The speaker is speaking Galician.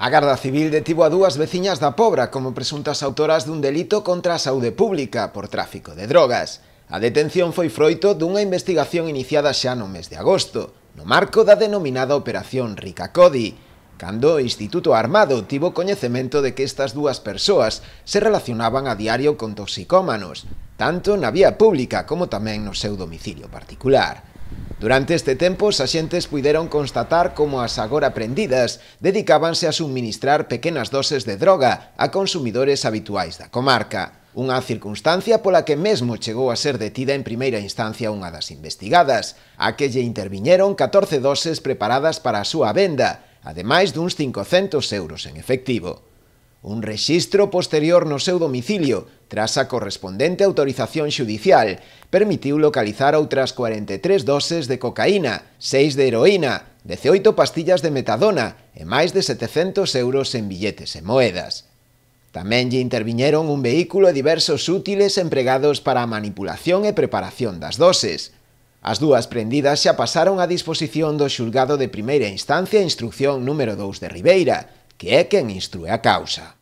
A Garda Civil detivo a dúas veciñas da Pobra como presuntas autoras dun delito contra a saúde pública por tráfico de drogas. A detención foi froito dunha investigación iniciada xa no mes de agosto, no marco da denominada Operación Rica Codi, cando o Instituto Armado tivo coñecemento de que estas dúas persoas se relacionaban a diario con toxicómanos, tanto na vía pública como tamén no seu domicilio particular. Durante este tempo, as axentes puideron constatar como as agora prendidas dedicábanse a suministrar pequenas doses de droga a consumidores habituais da comarca. Unha circunstancia pola que mesmo chegou a ser detida en primeira instancia unha das investigadas, a que lle interviñeron 14 doses preparadas para a súa venda, ademais duns 500 euros en efectivo un rexistro posterior no seu domicilio, tras a correspondente autorización xudicial, permitiu localizar outras 43 doses de cocaína, 6 de heroína, 18 pastillas de metadona e máis de 700 euros en billetes e moedas. Tamén lle interviñeron un vehículo e diversos útiles empregados para a manipulación e preparación das doses. As dúas prendidas xa pasaron á disposición do xulgado de primeira instancia e instrucción número 2 de Ribeira, que é quen instrue a causa.